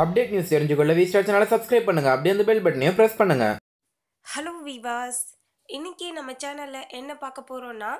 Update news தெரிஞ்சுக்கொள்ள V star சேனலை subscribe பண்ணுங்க. அப்படியே அந்த பெல் பட்டனையும் ப்ரெஸ் பண்ணுங்க. ஹலோ விவாஸ் இன்னைக்கு நம்ம சேனலில் என்ன பார்க்க போகிறோன்னா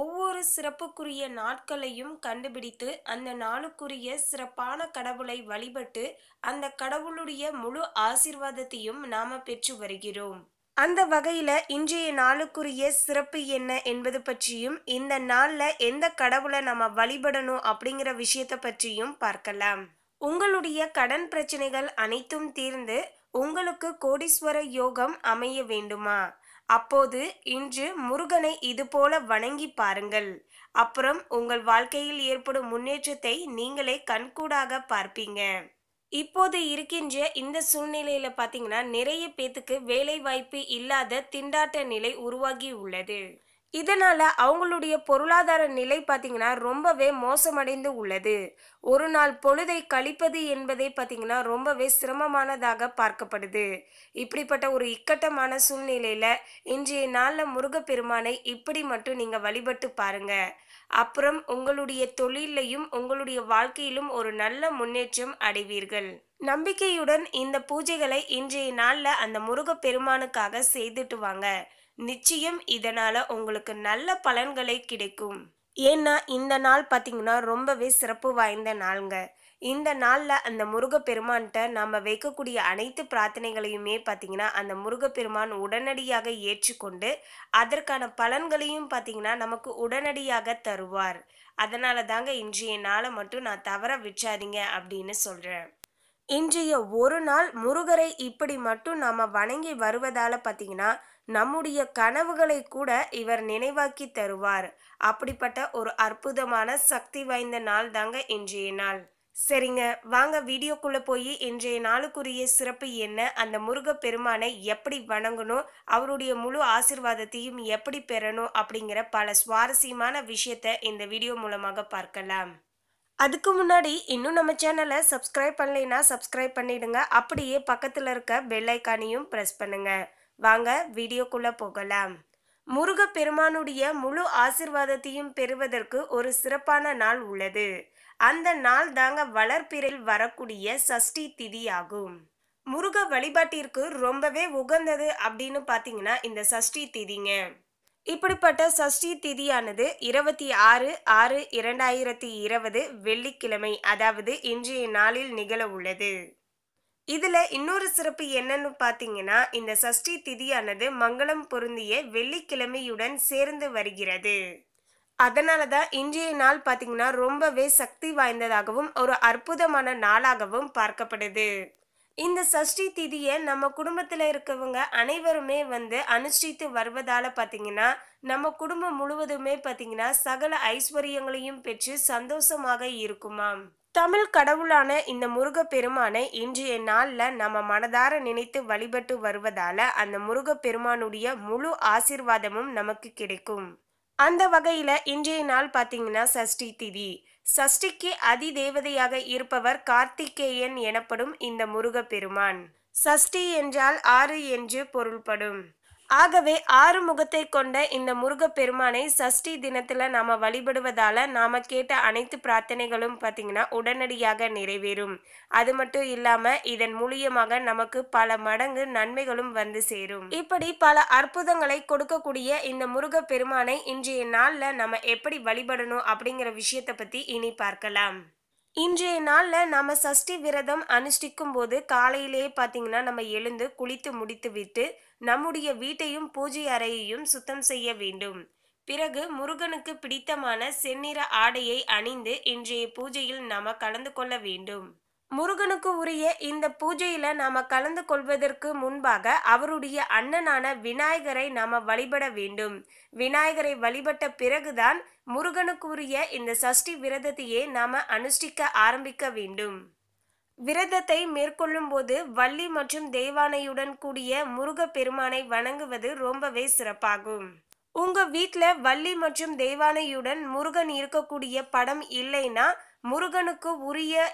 ஒவ்வொரு சிறப்புக்குரிய நாட்களையும் கண்டுபிடித்து அந்த நாளுக்குரிய சிறப்பான கடவுளை வழிபட்டு அந்த கடவுளுடைய முழு ஆசீர்வாதத்தையும் நாம் பெற்று வருகிறோம். அந்த வகையில் இன்றைய நாளுக்குரிய சிறப்பு என்ன என்பது பற்றியும் இந்த நாளில் எந்த கடவுளை நம்ம வழிபடணும் அப்படிங்கிற விஷயத்தை பற்றியும் பார்க்கலாம். உங்களுடைய கடன் பிரச்சனைகள் அனைத்தும் தீர்ந்து உங்களுக்கு கோடீஸ்வர யோகம் அமைய வேண்டுமா? அப்போது இன்று முருகனை இதுபோல வணங்கி பாருங்கள். அப்புறம் உங்கள் வாழ்க்கையில் ஏற்படும் முன்னேற்றத்தை நீங்களே கண்கூடாக பார்ப்பீங்க. இப்போது இருக்கின்ற இந்த சூழ்நிலையில பாத்தீங்கன்னா நிறைய பேத்துக்கு வேலை வாய்ப்பு இல்லாத திண்டாட்ட நிலை உருவாகி உள்ளது. இதனால் அவங்களுடைய பொருளாதார நிலை பார்த்திங்கன்னா ரொம்பவே மோசமடைந்து உள்ளது. ஒரு நாள் பொழுதை கழிப்பது என்பதே பார்த்தீங்கன்னா ரொம்பவே சிரமமானதாக பார்க்கப்படுது. இப்படிப்பட்ட ஒரு இக்கட்டமான சூழ்நிலையில் இன்றைய நாளில் முருகப்பெருமானை இப்படி மட்டும் நீங்கள் வழிபட்டு பாருங்க. அப்புறம் உங்களுடைய தொழிலையும் உங்களுடைய வாழ்க்கையிலும் ஒரு நல்ல முன்னேற்றம் அடைவீர்கள். நம்பிக்கையுடன் இந்த பூஜைகளை இன்றைய நாளில் அந்த முருகப்பெருமானுக்காக செய்துட்டு வாங்க. நிச்சயம் இதனால உங்களுக்கு நல்ல பலன்களை கிடைக்கும். ஏன்னா இந்த நாள் பார்த்தீங்கன்னா ரொம்பவே சிறப்பு வாய்ந்த நாளுங்க. இந்த நாளில் அந்த முருகப்பெருமான்கிட்ட நம்ம வைக்கக்கூடிய அனைத்து பிரார்த்தனைகளையுமே பார்த்திங்கன்னா அந்த முருகப்பெருமான் உடனடியாக ஏற்றுக்கொண்டு அதற்கான பலன்களையும் பார்த்தீங்கன்னா நமக்கு உடனடியாக தருவார். அதனால தாங்க இன்றைய நாளை மட்டும் நான் தவற விற்றாதீங்க அப்படின்னு சொல்கிறேன் இன்றைய ஒரு நாள் முருகரை இப்படி மட்டும் நாம் வணங்கி வருவதால பார்த்தீங்கன்னா நம்முடைய கனவுகளை கூட இவர் நினைவாக்கி தருவார். அப்படிப்பட்ட ஒரு அற்புதமான சக்தி வாய்ந்த நாள் தாங்க இன்றைய நாள். சரிங்க வாங்க வீடியோக்குள்ள போய் இன்றைய நாளுக்குரிய சிறப்பு என்ன அந்த முருக பெருமானை எப்படி வணங்கணும் அவருடைய முழு ஆசிர்வாதத்தையும் எப்படி பெறணும் அப்படிங்கிற பல சுவாரஸ்யமான விஷயத்த இந்த வீடியோ மூலமாக பார்க்கலாம். அதுக்கு முன்னாடி இன்னும் நம்ம சேனலை சப்ஸ்கிரைப் பண்ணலைன்னா சப்ஸ்கிரைப் பண்ணிடுங்க. அப்படியே பக்கத்தில் இருக்க பெல்லைக்கானையும் ப்ரெஸ் பண்ணுங்க. வாங்க வீடியோக்குள்ள போகலாம். முருக பெருமானுடைய முழு ஆசிர்வாதத்தையும் பெறுவதற்கு ஒரு சிறப்பான நாள் உள்ளது. அந்த நாள் தாங்க வளர்ப்பிரில் வரக்கூடிய சஷ்டி திதி ஆகும் முருக வழிபாட்டிற்கு ரொம்பவே உகந்தது அப்படின்னு பார்த்தீங்கன்னா இந்த சஷ்டி திதிங்க. இப்படிப்பட்ட சஷ்டி திதியானது இருபத்தி ஆறு ஆறு இரண்டாயிரத்தி இருபது வெள்ளிக்கிழமை அதாவது இன்றைய நாளில் நிகழ உள்ளது. இதில் இன்னொரு சிறப்பு என்னன்னு பார்த்தீங்கன்னா இந்த சஷ்டி திதியானது மங்களம் பொருந்திய வெள்ளிக்கிழமையுடன் சேர்ந்து வருகிறது. அதனால தான் இன்றைய நாள் பார்த்தீங்கன்னா ரொம்பவே சக்தி வாய்ந்ததாகவும் ஒரு அற்புதமான நாளாகவும் பார்க்கப்படுது. இந்த சஷ்டி திதியை நம்ம குடும்பத்தில் இருக்கவங்க அனைவருமே வந்து அனுஷ்டித்து வருவதால் பார்த்தீங்கன்னா நம்ம குடும்பம் முழுவதுமே பார்த்தீங்கன்னா சகல ஐஸ்வர்யங்களையும் பெற்று சந்தோஷமாக இருக்குமாம். தமிழ் கடவுளான இந்த முருகப்பெருமானை இன்றைய நாளில் நம்ம மனதார நினைத்து வழிபட்டு வருவதால் அந்த முருகப்பெருமானுடைய முழு ஆசிர்வாதமும் நமக்கு கிடைக்கும். அந்த வகையில் இன்றைய நாள் பார்த்தீங்கன்னா சஷ்டி திதி. சஷ்டிக்கு அதி தேவதையாக இருப்பவர் கார்த்திகேயன் எனப்படும் இந்த முருகப்பெருமான் சஷ்டி என்றால் ஆறு என்று பொருள்படும். ஆகவே ஆறு முகத்தை கொண்ட இந்த முருகப்பெருமானை சஷ்டி தினத்துல நாம வழிபடுவதால நாம கேட்ட அனைத்து பிரார்த்தனைகளும் பார்த்தீங்கன்னா உடனடியாக நிறைவேறும். அது மட்டும் இல்லாம இதன் மூலியமாக நமக்கு பல மடங்கு நன்மைகளும் வந்து சேரும். இப்படி பல அற்புதங்களை கொடுக்கக்கூடிய இந்த முருகப்பெருமானை இன்றைய நாள்ல நம்ம எப்படி வழிபடணும் அப்படிங்கிற விஷயத்தை பத்தி இனி பார்க்கலாம். இன்றைய நாளில் நம்ம சஷ்டி விரதம் அனுஷ்டிக்கும் போது காலையிலேயே பார்த்தீங்கன்னா நம்ம எழுந்து குளித்து முடித்து விட்டு நம்முடைய வீட்டையும் பூஜை அறையையும் சுத்தம் செய்ய வேண்டும். பிறகு முருகனுக்கு பிடித்தமான செந்நிற ஆடையை அணிந்து இன்றைய பூஜையில் நாம கலந்து கொள்ள வேண்டும். முருகனுக்கு உரிய இந்த பூஜையில நாம கலந்து கொள்வதற்கு முன்பாக அவருடைய அண்ணனான விநாயகரை நாம வழிபட வேண்டும். விநாயகரை வழிபட்ட பிறகுதான் முருகனுக்குரிய இந்த சஷ்டி விரதத்தையே நாம அனுஷ்டிக்க ஆரம்பிக்க வேண்டும். விரதத்தை மேற்கொள்ளும் போது வள்ளி மற்றும் தெய்வானையுடன் கூடிய முருக பெருமானை வணங்குவது ரொம்பவே சிறப்பாகும். உங்க வீட்ல வள்ளி மற்றும் தெய்வானையுடன் முருகன் இருக்கக்கூடிய படம் இல்லைன்னா முருகனுக்கு உரிய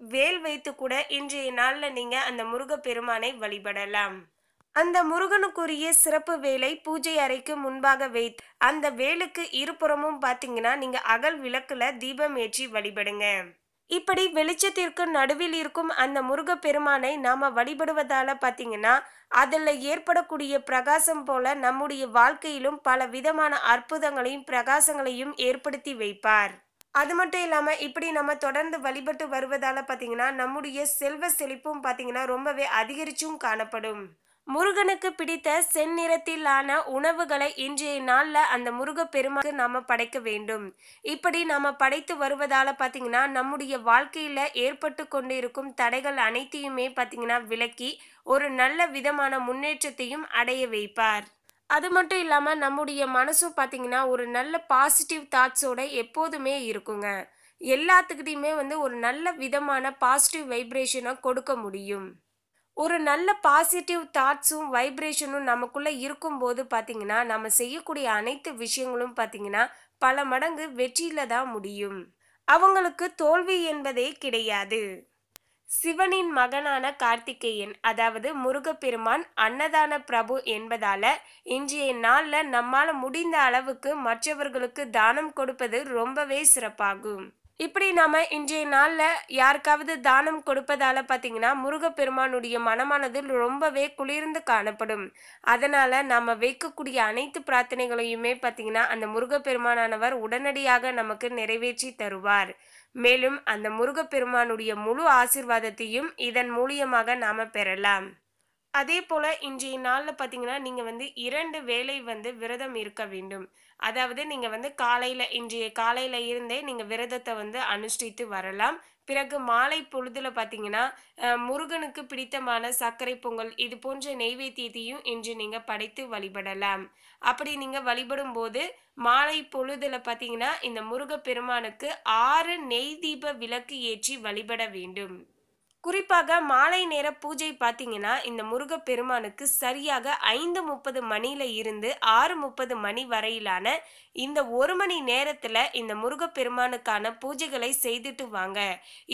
வேல் வைத்து கூட இன்றைய நாள்ல நீங்க அந்த முருக பெருமானை வழிபடலாம். அந்த முருகனுக்குரிய சிறப்பு வேலை பூஜை அறைக்கு முன்பாக வைத்து அந்த வேலுக்கு இருபுறமும் பார்த்தீங்கன்னா நீங்க அகல் விளக்குல தீபம் ஏற்றி வழிபடுங்க. இப்படி வெளிச்சத்திற்கு நடுவில் இருக்கும் அந்த முருகப்பெருமானை நாம வழிபடுவதால பார்த்தீங்கன்னா அதில் ஏற்படக்கூடிய பிரகாசம் போல நம்முடைய வாழ்க்கையிலும் பல விதமான அற்புதங்களையும் பிரகாசங்களையும் ஏற்படுத்தி வைப்பார். அது மட்டும் இல்லாமல் இப்படி நம்ம தொடர்ந்து வழிபட்டு வருவதால பார்த்தீங்கன்னா நம்முடைய செல்வ செழிப்பும் பார்த்தீங்கன்னா ரொம்பவே அதிகரிச்சும் காணப்படும். முருகனுக்கு பிடித்த செந்நிறத்திலான உணவுகளை இன்றைய நாளில் அந்த முருகப்பெருமாக்கு நாம் படைக்க வேண்டும். இப்படி நாம் படைத்து வருவதால் பார்த்தீங்கன்னா நம்முடைய வாழ்க்கையில் ஏற்பட்டு கொண்டிருக்கும் தடைகள் அனைத்தையுமே பார்த்தீங்கன்னா விலக்கி ஒரு நல்ல விதமான முன்னேற்றத்தையும் அடைய வைப்பார். அது மட்டும் இல்லாமல் நம்முடைய மனசும் பார்த்தீங்கன்னா ஒரு நல்ல பாசிட்டிவ் தாட்ஸோட எப்போதுமே இருக்குங்க. எல்லாத்துக்கிட்டையுமே வந்து ஒரு நல்ல விதமான பாசிட்டிவ் வைப்ரேஷனை கொடுக்க முடியும். ஒரு நல்ல பாசிட்டிவ் தாட்ஸும் வைப்ரேஷனும் நமக்குள்ளே இருக்கும்போது பார்த்தீங்கன்னா நம்ம செய்யக்கூடிய அனைத்து விஷயங்களும் பார்த்தீங்கன்னா பல மடங்கு வெற்றியில தான் முடியும். அவங்களுக்கு தோல்வி என்பதே கிடையாது. சிவனின் மகனான கார்த்திகேயன் அதாவது முருகப்பெருமான் அன்னதான பிரபு என்பதால இன்றைய நாளில் நம்மால் முடிந்த அளவுக்கு மற்றவர்களுக்கு தானம் கொடுப்பது ரொம்பவே சிறப்பாகும். இப்படி நாம இன்றைய நாளில் யாருக்காவது தானம் கொடுப்பதால பார்த்தீங்கன்னா முருகப்பெருமானுடைய மனமானது ரொம்பவே குளிர்ந்து காணப்படும். அதனால நாம வைக்கக்கூடிய அனைத்து பிரார்த்தனைகளையுமே பார்த்திங்கன்னா அந்த முருகப்பெருமானானவர் உடனடியாக நமக்கு நிறைவேற்றி தருவார். மேலும் அந்த முருகப்பெருமானுடைய முழு ஆசிர்வாதத்தையும் இதன் மூலியமாக நாம பெறலாம். அதே போல் இன்றைய நாளில் பார்த்தீங்கன்னா நீங்கள் வந்து இரண்டு வேளை வந்து விரதம் இருக்க வேண்டும். அதாவது நீங்கள் வந்து காலையில் இன்றைய காலையில் இருந்தே நீங்கள் விரதத்தை வந்து அனுஷ்டித்து வரலாம். பிறகு மாலை பொழுதுல பார்த்தீங்கன்னா முருகனுக்கு பிடித்தமான சர்க்கரை பொங்கல் இது போன்ற நெய்வேத்தியத்தையும் இன்று நீங்கள் படைத்து வழிபடலாம். அப்படி நீங்கள் வழிபடும் போது மாலை பொழுதுல பார்த்தீங்கன்னா இந்த முருகப்பெருமானுக்கு ஆறு நெய் தீப விளக்கு ஏற்றி வழிபட வேண்டும். குறிப்பாக மாலை நேர பூஜை பார்த்தீங்கன்னா இந்த முருகப்பெருமானுக்கு சரியாக ஐந்து முப்பது மணியில இருந்து ஆறு முப்பது மணி வரையிலான இந்த ஒரு மணி நேரத்துல இந்த முருகப்பெருமானுக்கான பூஜைகளை செய்துட்டு வாங்க.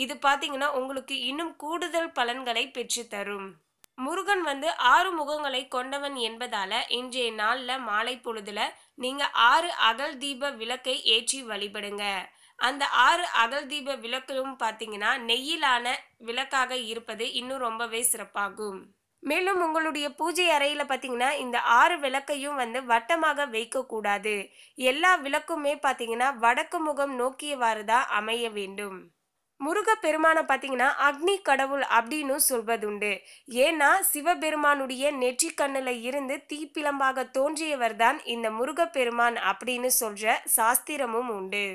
இது பார்த்தீங்கன்னா உங்களுக்கு இன்னும் கூடுதல் பலன்களை பெற்று தரும். முருகன் வந்து ஆறு முகங்களை கொண்டவன் என்பதால இன்றைய நாளில் மாலை பொழுதுல நீங்க ஆறு அகல் தீப விளக்கை ஏற்றி வழிபடுங்க. அந்த ஆறு அகல் தீப விளக்கும் பார்த்தீங்கன்னா நெய்யிலான விளக்காக இருப்பது இன்னும் ரொம்பவே சிறப்பாகும். மேலும் உங்களுடைய பூஜை அறையில் பார்த்தீங்கன்னா இந்த ஆறு விளக்கையும் வந்து வட்டமாக வைக்கக்கூடாது. எல்லா விளக்குமே பார்த்தீங்கன்னா வடக்கு முகம் நோக்கியவாறு தான் அமைய வேண்டும். முருகப்பெருமானை பார்த்தீங்கன்னா அக்னி கடவுள் அப்படின்னு சொல்வதுண்டு. ஏன்னா சிவபெருமானுடைய நெற்றி கண்ணில் இருந்து தீப்பிளம்பாக தோன்றியவர் தான் இந்த முருகப்பெருமான் அப்படின்னு சொல்கிற சாஸ்திரமும் உண்டு.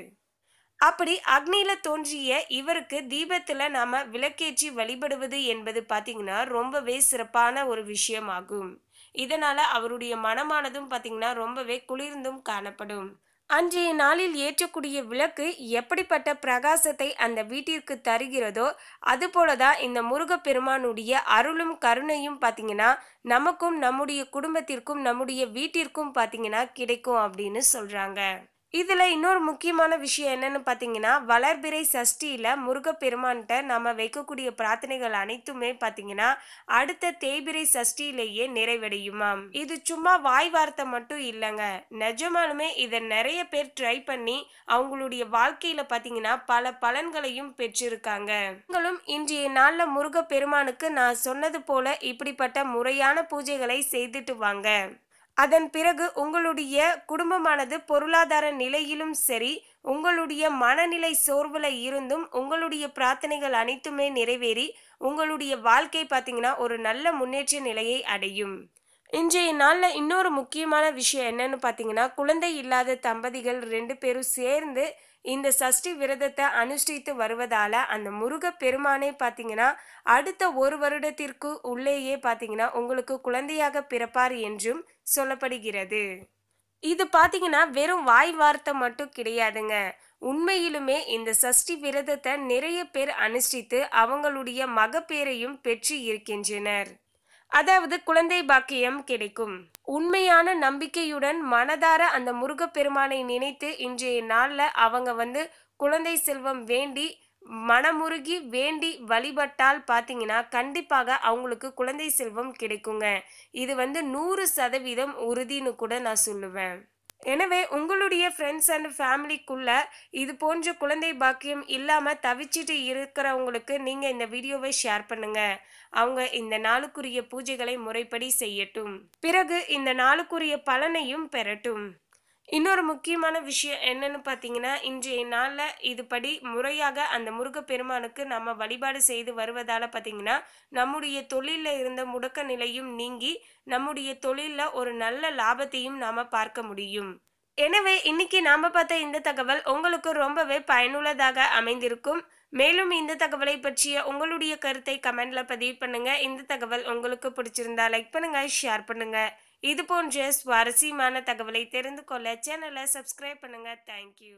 அப்படி அக்னியில தோன்றிய இவருக்கு தீபத்துல நாம விளக்கேற்றி வழிபடுவது என்பது பாத்தீங்கன்னா ரொம்பவே சிறப்பான ஒரு விஷயமாகும். இதனால அவருடைய மனமானதும் பாத்தீங்கன்னா ரொம்பவே குளிர்ந்தும் காணப்படும். அன்றைய நாளில் ஏற்றக்கூடிய விளக்கு எப்படிப்பட்ட பிரகாசத்தை அந்த வீட்டிற்கு தருகிறதோ அதுபோலதான் இந்த முருகப்பெருமானுடைய அருளும் கருணையும் பார்த்தீங்கன்னா நமக்கும் நம்முடைய குடும்பத்திற்கும் நம்முடைய வீட்டிற்கும் பார்த்தீங்கன்னா கிடைக்கும் அப்படின்னு சொல்றாங்க. இதில் இன்னொரு முக்கியமான விஷயம் என்னென்னு பார்த்தீங்கன்னா வளர்பிறை சஷ்டியில் முருகப்பெருமான்கிட்ட நம்ம வைக்கக்கூடிய பிரார்த்தனைகள் அனைத்துமே பார்த்தீங்கன்னா அடுத்த தேய்பிறை சஷ்டியிலேயே நிறைவடையுமாம். இது சும்மா வாய் வார்த்தை மட்டும் இல்லைங்க. நிஜமாலுமே இதை நிறைய பேர் ட்ரை பண்ணி அவங்களுடைய வாழ்க்கையில் பார்த்தீங்கன்னா பல பலன்களையும் பெற்றிருக்காங்க. நீங்களும் இன்றைய நாளில் முருகப்பெருமானுக்கு நான் சொன்னது போல இப்படிப்பட்ட முறையான பூஜைகளை செய்துட்டு வாங்க. அதன் பிறகு உங்களுடைய குடும்பமானது பொருளாதார நிலையிலும் சரி உங்களுடைய மனநிலை சோர்வில் இருந்தும் உங்களுடைய பிரார்த்தனைகள் அனைத்துமே நிறைவேறி உங்களுடைய வாழ்க்கை பார்த்தீங்கன்னா ஒரு நல்ல முன்னேற்ற நிலையை அடையும். இன்றைய நாளில் இன்னொரு முக்கியமான விஷயம் என்னன்னு பார்த்தீங்கன்னா குழந்தை இல்லாத தம்பதிகள் ரெண்டு பேரும் சேர்ந்து இந்த சஷ்டி விரதத்தை அனுஷ்டித்து வருவதால அந்த முருக பெருமானே பார்த்தீங்கன்னா அடுத்த ஒரு வருடத்திற்கு உள்ளேயே பார்த்தீங்கன்னா உங்களுக்கு குழந்தையாக பிறப்பார் என்றும் சொல்லப்படுகிறது. இது பார்த்தீங்கன்னா வெறும் வாய் வார்த்தை மட்டும் கிடையாதுங்க. உண்மையிலுமே இந்த சஷ்டி விரதத்தை நிறைய பேர் அனுஷ்டித்து அவங்களுடைய மகப்பேரையும் பெற்று இருக்கின்றனர். அதாவது குழந்தை பாக்கியம் கிடைக்கும். உண்மையான நம்பிக்கையுடன் மனதார அந்த முருகப்பெருமானை நினைத்து இன்றைய நாளில் அவங்க வந்து குழந்தை செல்வம் வேண்டி மனமுருகி வேண்டி வழிபட்டால் பார்த்தீங்கன்னா கண்டிப்பாக அவங்களுக்கு குழந்தை செல்வம் கிடைக்குங்க. இது வந்து நூறு சதவீதம் உறுதின்னு கூட நான் சொல்லுவேன். எனவே உங்களுடைய ஃப்ரெண்ட்ஸ் அண்ட் ஃபேமிலிக்குள்ள இது போன்ற குழந்தை பாக்கியம் இல்லாமல் தவிச்சிட்டு இருக்கிறவங்களுக்கு நீங்கள் இந்த வீடியோவை ஷேர் பண்ணுங்க. அவங்க இந்த நாளுக்குரிய பூஜைகளை முறைப்படி செய்யட்டும். பிறகு இந்த நாளுக்குரிய பலனையும் பெறட்டும். இன்னொரு முக்கியமான விஷயம் என்னன்னு பார்த்தீங்கன்னா இன்றைய நாளில் இதுபடி முறையாக அந்த முருகப்பெருமானுக்கு நம்ம வழிபாடு செய்து வருவதால் பார்த்தீங்கன்னா நம்முடைய தொழிலில் இருந்த முடக்க நிலையும் நீங்கி நம்முடைய தொழிலில் ஒரு நல்ல லாபத்தையும் நாம் பார்க்க முடியும். எனவே இன்னைக்கு நாம் பார்த்த இந்த தகவல் உங்களுக்கு ரொம்பவே பயனுள்ளதாக அமைந்திருக்கும். மேலும் இந்த தகவலை பற்றிய உங்களுடைய கருத்தை கமெண்ட்ல பதிவு பண்ணுங்க. இந்த தகவல் உங்களுக்கு பிடிச்சிருந்தா லைக் பண்ணுங்க ஷேர் பண்ணுங்க. இது போன்ற சுவாரஸ்யமான தகவலை தெரிந்து கொள்ள சேனலை சப்ஸ்கிரைப் பண்ணுங்க. தேங்க்யூ